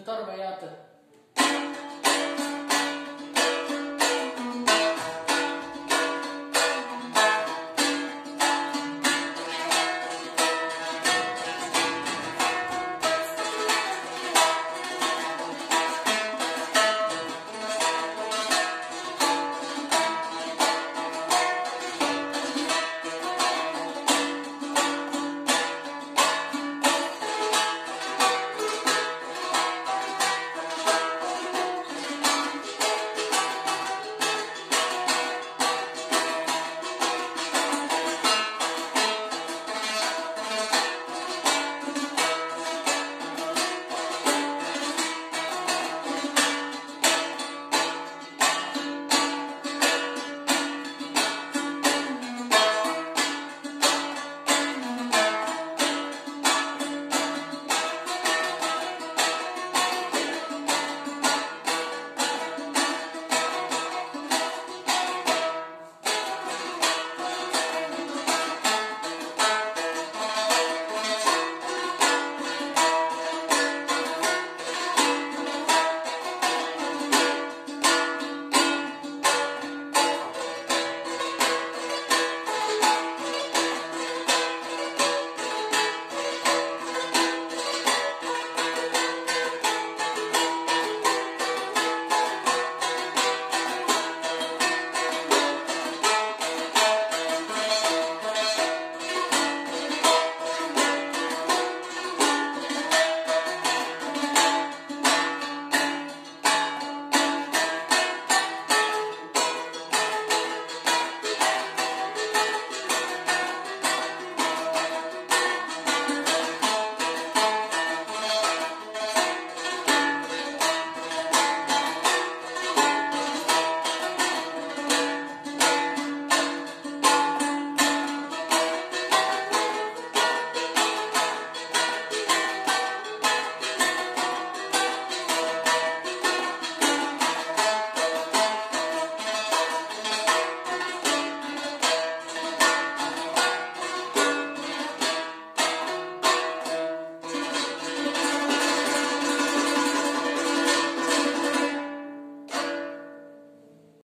ഇത് തർബയാത്ത്